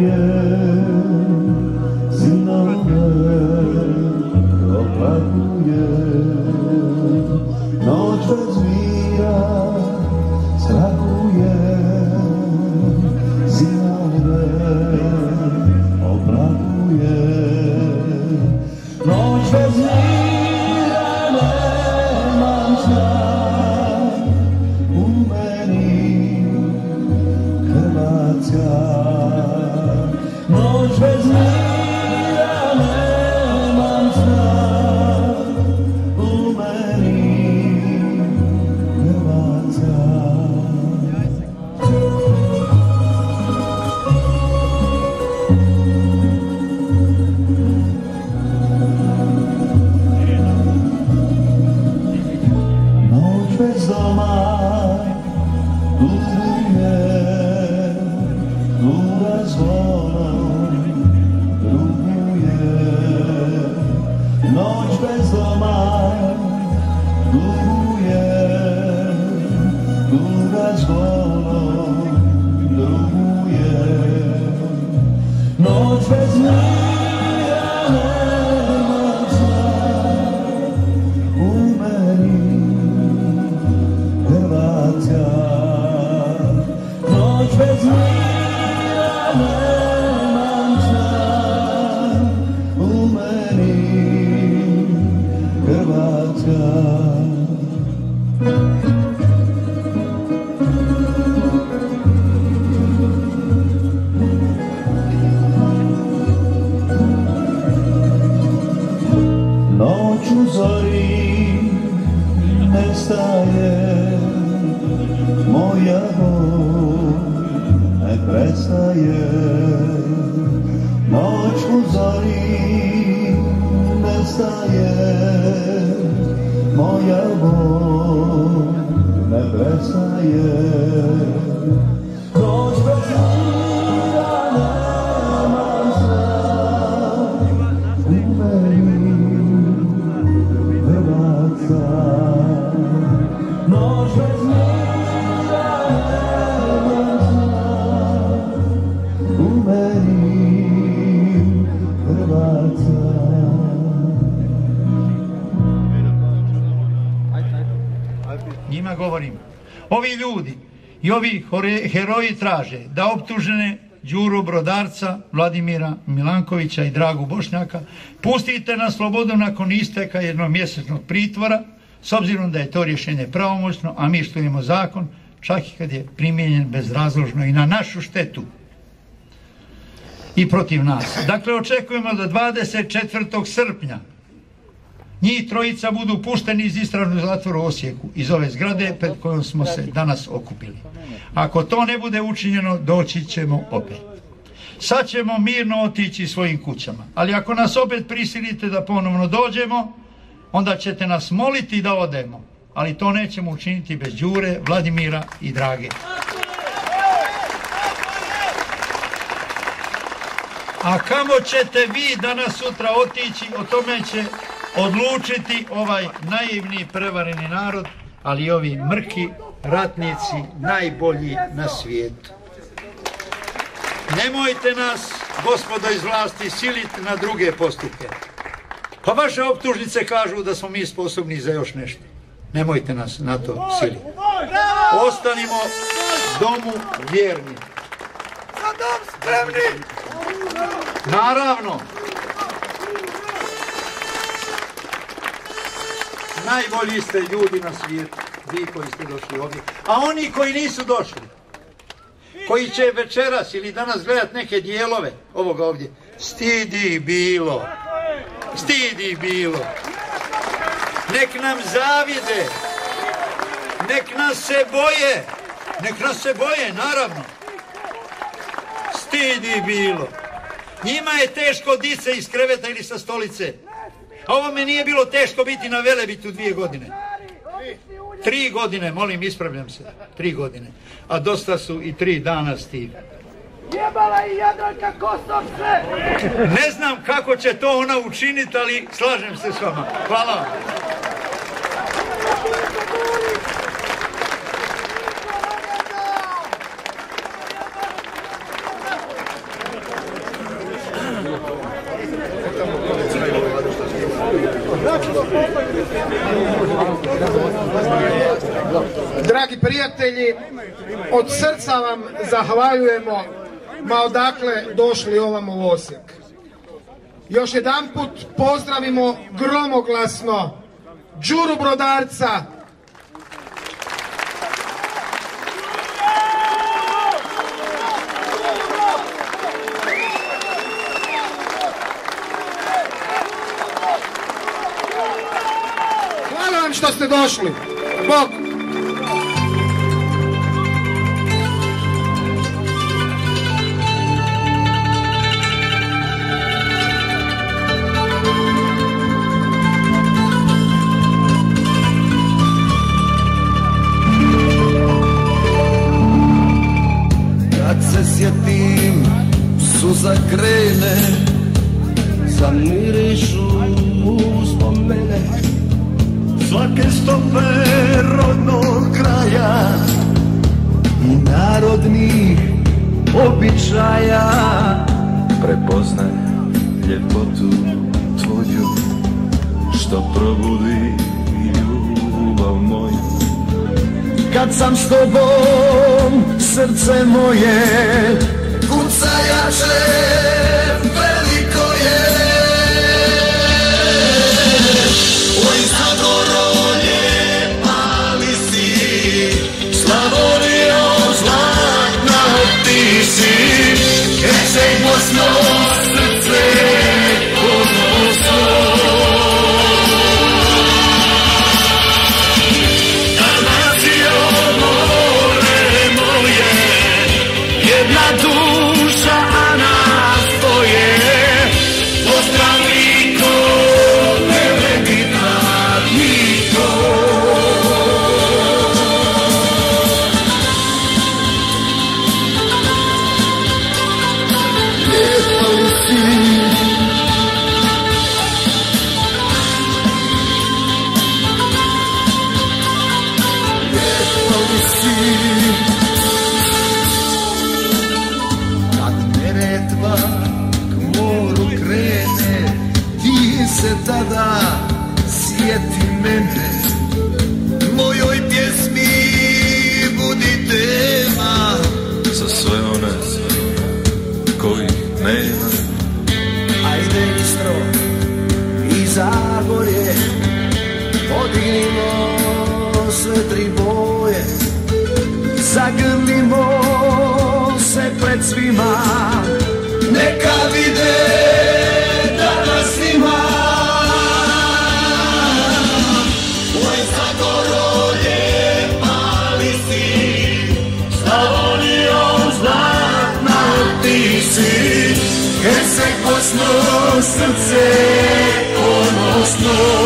yeah. তোমায়। Zori nestaje Moja bol ne prestaje Noć u zori nestaje Moja bol ne prestaje govorim. Ovi ljudi i ovi heroji traže da optužene Đuru Brodarca, Vladimira Milankovića i Dragu Bošnjaka pustite na slobodu nakon isteka jednomjesečnog pritvora, s obzirom da je to rješenje pravomoćno, a mi štujemo zakon, čak i kad je primijenjen bezrazložno i na našu štetu i protiv nas. Dakle, očekujemo do 24. srpnja njih trojica budu pušteni iz istražnog zatvora u Osijeku, iz ove zgrade pred kojom smo se danas okupili. Ako to ne bude učinjeno, doći ćemo opet. Sad ćemo mirno otići svojim kućama, ali ako nas opet prisilite da ponovno dođemo, onda ćete nas moliti da odemo, ali to nećemo učiniti bez Đure, Vladimira i Drage. A kamo ćete vi danas sutra otići, o tome će odlučiti ovaj naivni prevareni narod, ali i ovi mrki ratnici najbolji na svijetu. Nemojte nas, gospodo iz vlasti, siliti na druge postupke. Pa vaše optužnice kažu da smo mi sposobni za još nešto. Nemojte nas na to siliti. Ostanimo domu vjerni. Za dom spremni! Naravno. Najbolji ste ljudi na svijetu, vi koji ste došli ovdje. A oni koji nisu došli, koji će večeras ili danas gledat neke dijelove ovoga ovdje, stidi bilo. Stidi bilo. Nek nam zavide. Nek nas se boje. Nek nas se boje, naravno. Stidi bilo. Njima je teško dice iz kreveta ili sa stolice. A ovo me nije bilo teško biti na Velebitu dvije godine. Tri godine, molim, ispravljam se. Tri godine. A dosta su i tri dana stive. Jebala i Jadranka Kosovce! Ne znam kako će to ona učiniti, ali slažem se s vama. Hvala vam. Dragi prijatelji, od srca vam zahvaljujemo ma odakle došli ovamo u Osijek. Još jedanput pozdravimo gromoglasno Đuru Brodarca, Hvala vam što ste došli. Bog. Običaja. Prepoznaj ljepotu tvoju što probudi ljubav moju. Kad sam s tobom, srce moje Kuca jače, sve tri boje, zagrlimo se pred svima, neka vide da nas ima. Oj, Zagorolje, mali si, Slavonio, zlatna ti si, Bosno, srce ponosno.